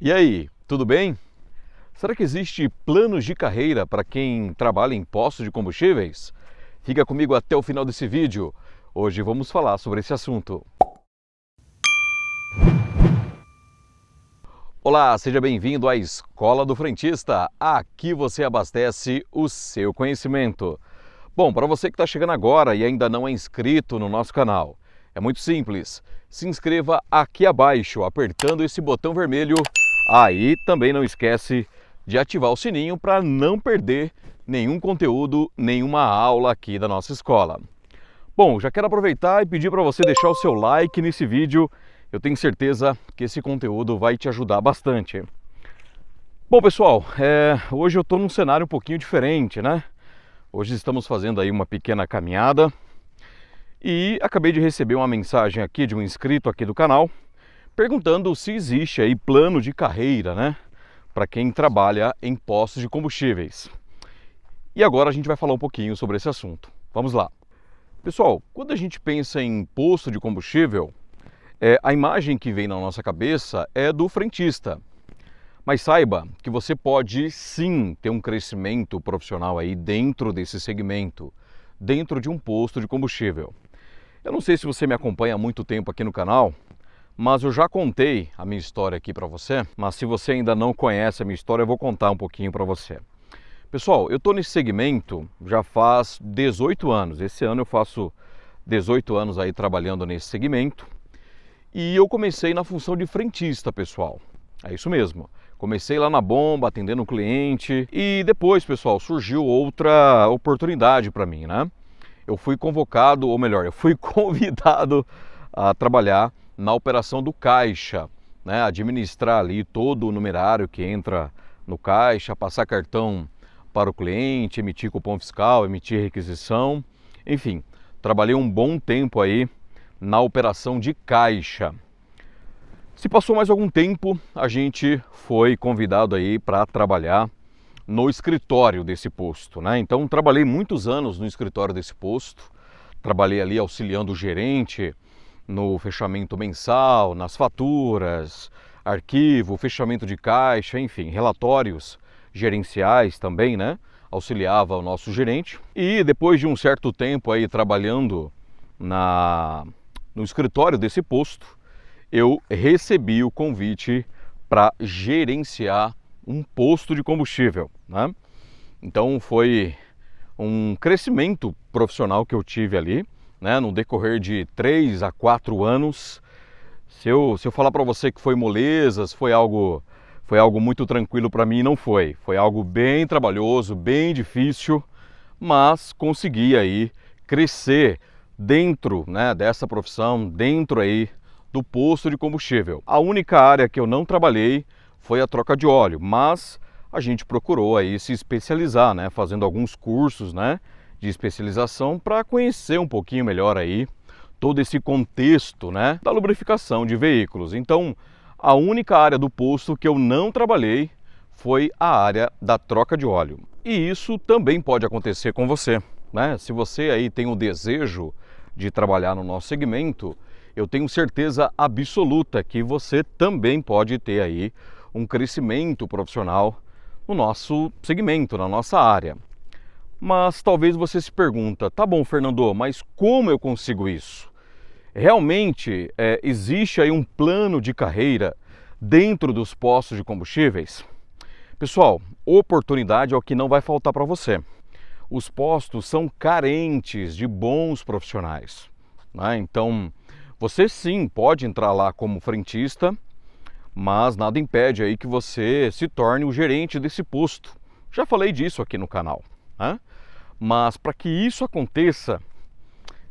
E aí, tudo bem? Será que existe planos de carreira para quem trabalha em postos de combustíveis? Fica comigo até o final desse vídeo. Hoje vamos falar sobre esse assunto. Olá, seja bem-vindo à Escola do Frentista. Aqui você abastece o seu conhecimento. Bom, para você que está chegando agora e ainda não é inscrito no nosso canal, é muito simples. Se inscreva aqui abaixo, apertando esse botão vermelho. Aí também não esquece de ativar o sininho para não perder nenhum conteúdo, nenhuma aula aqui da nossa escola. Bom, já quero aproveitar e pedir para você deixar o seu like nesse vídeo. Eu tenho certeza que esse conteúdo vai te ajudar bastante. Bom, pessoal, é, hoje eu estou num cenário um pouquinho diferente, né? Hoje estamos fazendo aí uma pequena caminhada e acabei de receber uma mensagem aqui de um inscrito aqui do canal perguntando se existe aí plano de carreira, né? Para quem trabalha em postos de combustíveis. E agora a gente vai falar um pouquinho sobre esse assunto. Vamos lá. Pessoal, quando a gente pensa em posto de combustível, é, a imagem que vem na nossa cabeça é do frentista. Mas saiba que você pode sim ter um crescimento profissional aí dentro desse segmento, dentro de um posto de combustível. Eu não sei se você me acompanha há muito tempo aqui no canal, mas eu já contei a minha história aqui para você. Mas se você ainda não conhece a minha história, eu vou contar um pouquinho para você. Pessoal, eu estou nesse segmento já faz 18 anos. Esse ano eu faço 18 anos aí trabalhando nesse segmento. E eu comecei na função de frentista, pessoal. É isso mesmo. Comecei lá na bomba, atendendo o cliente. E depois, pessoal, surgiu outra oportunidade para mim, né? Eu fui convocado, ou melhor, eu fui convidado a trabalhar na operação do caixa, né? Administrar ali todo o numerário que entra no caixa, passar cartão para o cliente, emitir cupom fiscal, emitir requisição, enfim, trabalhei um bom tempo aí na operação de caixa. Se passou mais algum tempo, a gente foi convidado aí para trabalhar no escritório desse posto, né? Então trabalhei muitos anos no escritório desse posto, trabalhei ali auxiliando o gerente no fechamento mensal, nas faturas, arquivo, fechamento de caixa, enfim, relatórios gerenciais também, né? Auxiliava o nosso gerente. E depois de um certo tempo aí trabalhando na, no escritório desse posto, eu recebi o convite para gerenciar um posto de combustível, né? Então foi um crescimento profissional que eu tive ali, né? No decorrer de três a quatro anos. Se eu, se eu falar para você que foi molezas, foi algo foi algo muito tranquilo para mim, não foi. Foi algo bem trabalhoso, bem difícil, mas consegui aí crescer dentro né, dessa profissão, dentro aí do posto de combustível. A única área que eu não trabalhei foi a troca de óleo, mas a gente procurou aí se especializar, né, fazendo alguns cursos, né, de especialização para conhecer um pouquinho melhor aí todo esse contexto, né, da lubrificação de veículos. Então, a única área do posto que eu não trabalhei foi a área da troca de óleo. E isso também pode acontecer com você. Né? Se você aí tem o desejo de trabalhar no nosso segmento, eu tenho certeza absoluta que você também pode ter aí um crescimento profissional no nosso segmento, na nossa área. Mas talvez você se pergunta, tá bom, Fernando, mas como eu consigo isso? Realmente é, existe aí um plano de carreira dentro dos postos de combustíveis? Pessoal, oportunidade é o que não vai faltar para você. Os postos são carentes de bons profissionais. Né? Então, você sim pode entrar lá como frentista, mas nada impede aí que você se torne o gerente desse posto. Já falei disso aqui no canal. Né? Mas para que isso aconteça,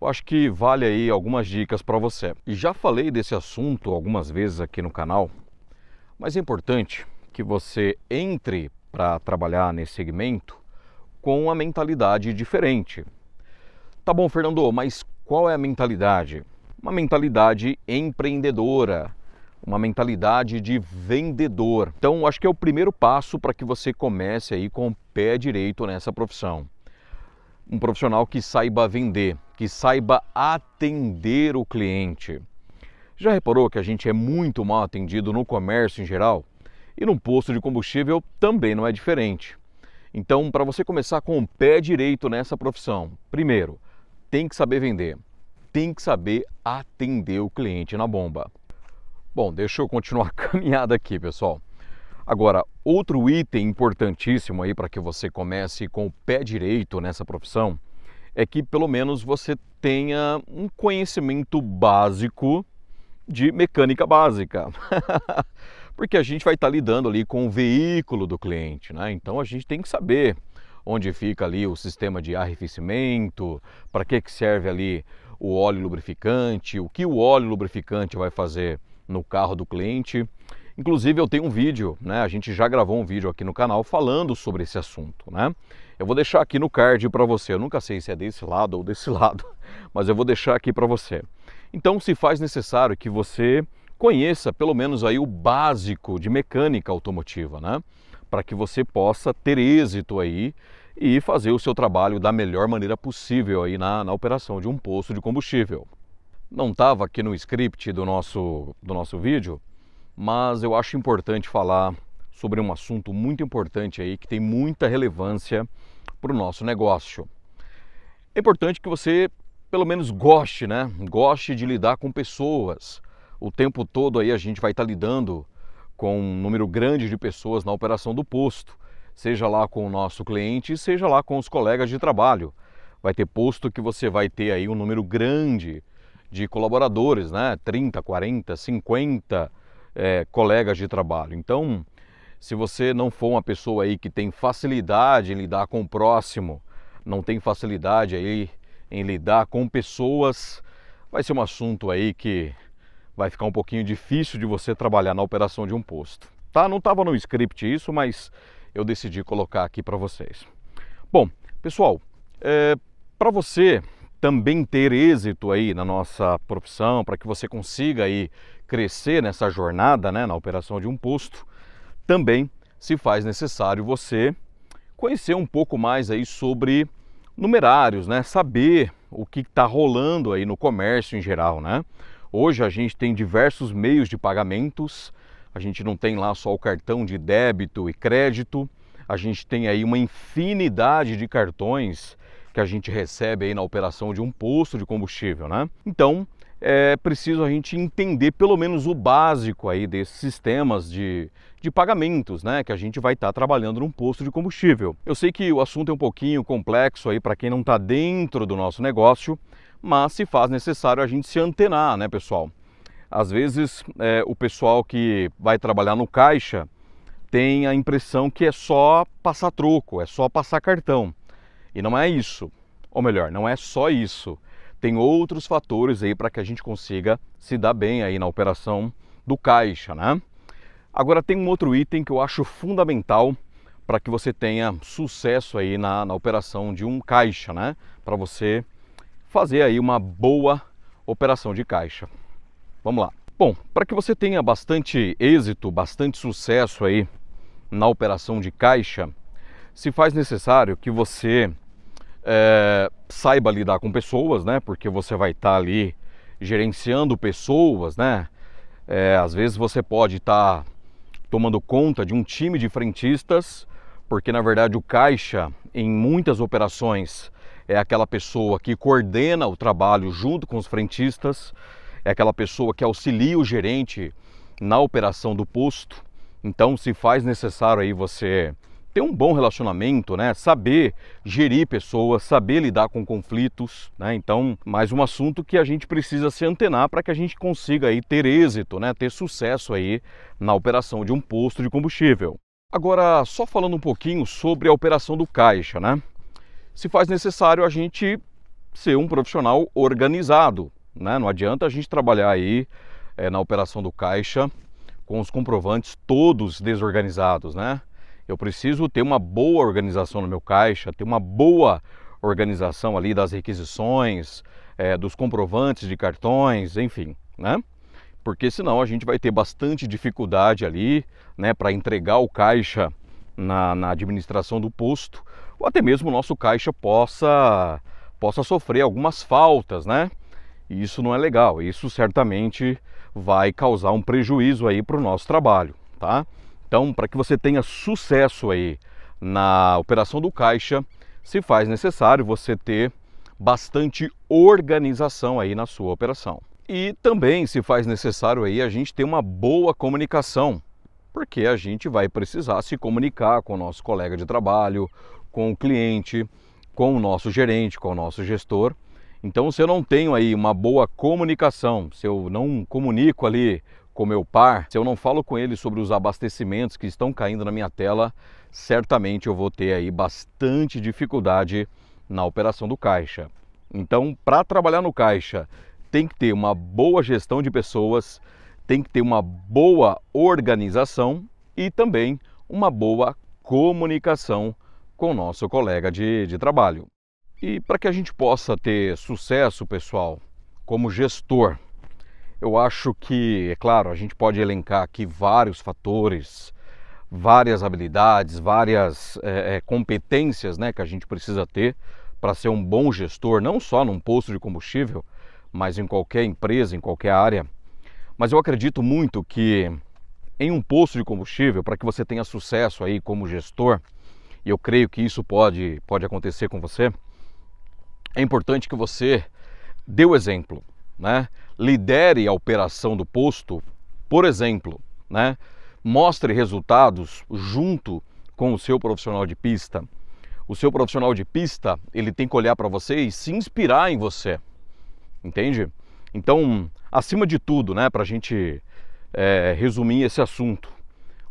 eu acho que vale aí algumas dicas para você. E já falei desse assunto algumas vezes aqui no canal, mas é importante que você entre para trabalhar nesse segmento com uma mentalidade diferente. Tá bom, Fernando, mas qual é a mentalidade? Uma mentalidade empreendedora, uma mentalidade de vendedor. Então, acho que é o primeiro passo para que você comece aí com o pé direito nessa profissão um profissional que saiba vender, que saiba atender o cliente. Já reparou que a gente é muito mal atendido no comércio em geral? E num posto de combustível também não é diferente. Então, para você começar com o pé direito nessa profissão, primeiro, tem que saber vender, tem que saber atender o cliente na bomba. Bom, deixa eu continuar a caminhada aqui, pessoal. Agora, outro item importantíssimo aí para que você comece com o pé direito nessa profissão é que pelo menos você tenha um conhecimento básico de mecânica básica. Porque a gente vai estar lidando ali com o veículo do cliente, né? Então a gente tem que saber onde fica ali o sistema de arrefecimento, para que, que serve ali o óleo lubrificante, o que o óleo lubrificante vai fazer no carro do cliente. Inclusive eu tenho um vídeo, né? A gente já gravou um vídeo aqui no canal falando sobre esse assunto, né? Eu vou deixar aqui no card para você. Eu nunca sei se é desse lado ou desse lado, mas eu vou deixar aqui para você. Então se faz necessário que você conheça pelo menos aí o básico de mecânica automotiva, né? Para que você possa ter êxito aí e fazer o seu trabalho da melhor maneira possível aí na, na operação de um posto de combustível. Não estava aqui no script do nosso, do nosso vídeo, mas eu acho importante falar sobre um assunto muito importante aí que tem muita relevância para o nosso negócio. É importante que você pelo menos goste, né? Goste de lidar com pessoas, o tempo todo aí a gente vai estar lidando com um número grande de pessoas na operação do posto, seja lá com o nosso cliente, seja lá com os colegas de trabalho. Vai ter posto que você vai ter aí um número grande de colaboradores, né? 30, 40, 50 é, colegas de trabalho. Então, se você não for uma pessoa aí que tem facilidade em lidar com o próximo, não tem facilidade aí em lidar com pessoas, vai ser um assunto aí que vai ficar um pouquinho difícil de você trabalhar na operação de um posto. Tá? Não estava no script isso, mas eu decidi colocar aqui para vocês. Bom, pessoal, é, para você também ter êxito aí na nossa profissão, para que você consiga aí crescer nessa jornada, né, na operação de um posto, também se faz necessário você conhecer um pouco mais aí sobre numerários, né, saber o que está rolando aí no comércio em geral, né? Hoje a gente tem diversos meios de pagamentos, a gente não tem lá só o cartão de débito e crédito, a gente tem aí uma infinidade de cartões que a gente recebe aí na operação de um posto de combustível, né? Então é preciso a gente entender pelo menos o básico aí desses sistemas de, de pagamentos, né? Que a gente vai estar tá trabalhando num posto de combustível. Eu sei que o assunto é um pouquinho complexo aí para quem não está dentro do nosso negócio, mas se faz necessário a gente se antenar, né, pessoal? Às vezes é, o pessoal que vai trabalhar no caixa tem a impressão que é só passar troco, é só passar cartão. E não é isso. Ou melhor, não é só isso. Tem outros fatores aí para que a gente consiga se dar bem aí na operação do caixa, né? Agora tem um outro item que eu acho fundamental para que você tenha sucesso aí na, na operação de um caixa, né? Para você fazer aí uma boa operação de caixa. Vamos lá. Bom, para que você tenha bastante êxito, bastante sucesso aí na operação de caixa, se faz necessário que você é, saiba lidar com pessoas, né? Porque você vai estar tá ali gerenciando pessoas, né? É, às vezes você pode estar tá tomando conta de um time de frentistas, porque na verdade o caixa em muitas operações é aquela pessoa que coordena o trabalho junto com os frentistas, é aquela pessoa que auxilia o gerente na operação do posto. Então, se faz necessário aí você ter um bom relacionamento, né? Saber gerir pessoas, saber lidar com conflitos, né? Então, mais um assunto que a gente precisa se antenar para que a gente consiga aí ter êxito, né? Ter sucesso aí na operação de um posto de combustível. Agora, só falando um pouquinho sobre a operação do caixa, né? se faz necessário a gente ser um profissional organizado. Né? Não adianta a gente trabalhar aí é, na operação do caixa com os comprovantes todos desorganizados. Né? Eu preciso ter uma boa organização no meu caixa, ter uma boa organização ali das requisições, é, dos comprovantes de cartões, enfim, né? Porque senão a gente vai ter bastante dificuldade ali, né, para entregar o caixa na, na administração do posto, ou até mesmo o nosso caixa possa, possa sofrer algumas faltas, né? E isso não é legal, isso certamente vai causar um prejuízo aí para o nosso trabalho, tá? Então, para que você tenha sucesso aí na operação do caixa, se faz necessário você ter bastante organização aí na sua operação. E também se faz necessário aí a gente ter uma boa comunicação, porque a gente vai precisar se comunicar com o nosso colega de trabalho, com o cliente, com o nosso gerente, com o nosso gestor. Então, se eu não tenho aí uma boa comunicação, se eu não comunico ali com meu par, se eu não falo com ele sobre os abastecimentos que estão caindo na minha tela, certamente eu vou ter aí bastante dificuldade na operação do caixa. Então, para trabalhar no caixa, tem que ter uma boa gestão de pessoas, tem que ter uma boa organização e também uma boa comunicação com o nosso colega de, de trabalho. E para que a gente possa ter sucesso, pessoal, como gestor, eu acho que, é claro, a gente pode elencar aqui vários fatores, várias habilidades, várias é, é competências né, que a gente precisa ter para ser um bom gestor, não só num posto de combustível, mas em qualquer empresa, em qualquer área. Mas eu acredito muito que em um posto de combustível, para que você tenha sucesso aí como gestor, e eu creio que isso pode, pode acontecer com você, é importante que você dê o exemplo, né? Lidere a operação do posto, por exemplo, né? mostre resultados junto com o seu profissional de pista. O seu profissional de pista, ele tem que olhar para você e se inspirar em você entende? Então, acima de tudo, né, para a gente é, resumir esse assunto,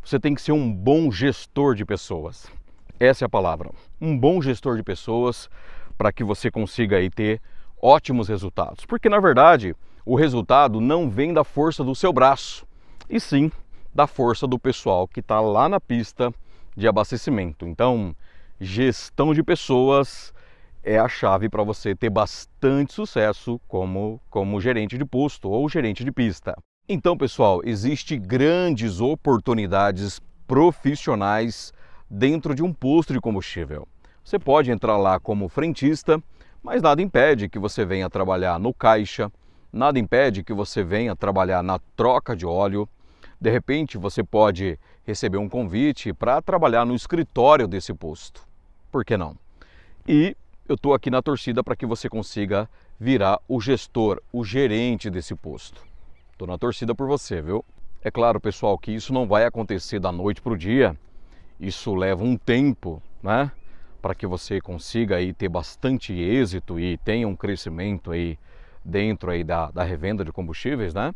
você tem que ser um bom gestor de pessoas. Essa é a palavra. Um bom gestor de pessoas para que você consiga aí ter ótimos resultados. Porque na verdade, o resultado não vem da força do seu braço, e sim da força do pessoal que está lá na pista de abastecimento. Então, gestão de pessoas é a chave para você ter bastante sucesso como, como gerente de posto ou gerente de pista. Então, pessoal, existe grandes oportunidades profissionais dentro de um posto de combustível. Você pode entrar lá como frentista, mas nada impede que você venha trabalhar no caixa, nada impede que você venha trabalhar na troca de óleo. De repente, você pode receber um convite para trabalhar no escritório desse posto. Por que não? E eu estou aqui na torcida para que você consiga virar o gestor, o gerente desse posto. Estou na torcida por você, viu? É claro, pessoal, que isso não vai acontecer da noite para o dia. Isso leva um tempo, né? Para que você consiga aí ter bastante êxito e tenha um crescimento aí dentro aí da, da revenda de combustíveis, né?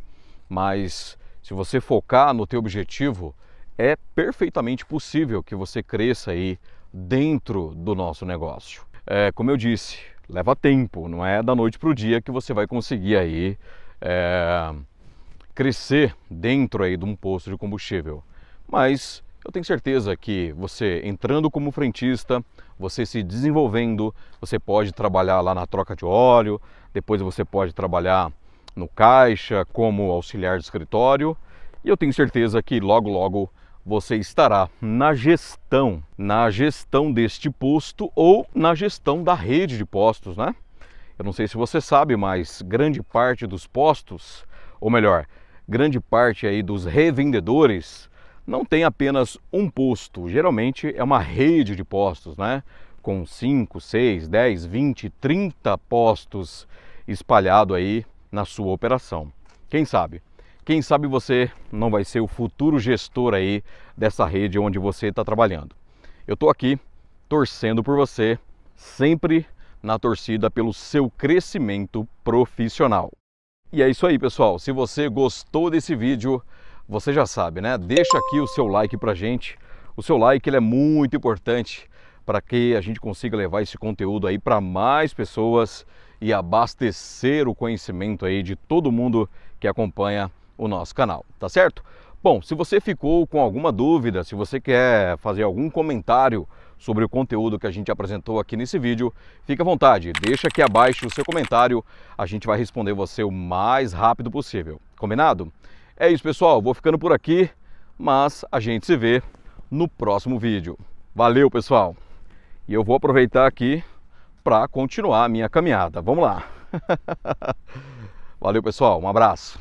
Mas se você focar no teu objetivo, é perfeitamente possível que você cresça aí dentro do nosso negócio é, como eu disse, leva tempo, não é da noite para o dia que você vai conseguir aí é, crescer dentro aí de um posto de combustível. Mas eu tenho certeza que você entrando como frentista, você se desenvolvendo, você pode trabalhar lá na troca de óleo, depois você pode trabalhar no caixa como auxiliar de escritório, e eu tenho certeza que logo logo você estará na gestão, na gestão deste posto ou na gestão da rede de postos, né? Eu não sei se você sabe, mas grande parte dos postos, ou melhor, grande parte aí dos revendedores não tem apenas um posto, geralmente é uma rede de postos, né? Com 5, 6, 10, 20, 30 postos espalhado aí na sua operação. Quem sabe? Quem sabe você não vai ser o futuro gestor aí dessa rede onde você está trabalhando. Eu estou aqui torcendo por você, sempre na torcida pelo seu crescimento profissional. E é isso aí, pessoal. Se você gostou desse vídeo, você já sabe, né? Deixa aqui o seu like pra gente. O seu like ele é muito importante para que a gente consiga levar esse conteúdo aí para mais pessoas e abastecer o conhecimento aí de todo mundo que acompanha o nosso canal, tá certo? Bom, se você ficou com alguma dúvida, se você quer fazer algum comentário sobre o conteúdo que a gente apresentou aqui nesse vídeo, fique à vontade, deixa aqui abaixo o seu comentário, a gente vai responder você o mais rápido possível, combinado? É isso pessoal, vou ficando por aqui, mas a gente se vê no próximo vídeo. Valeu pessoal! E eu vou aproveitar aqui para continuar a minha caminhada, vamos lá! Valeu pessoal, um abraço!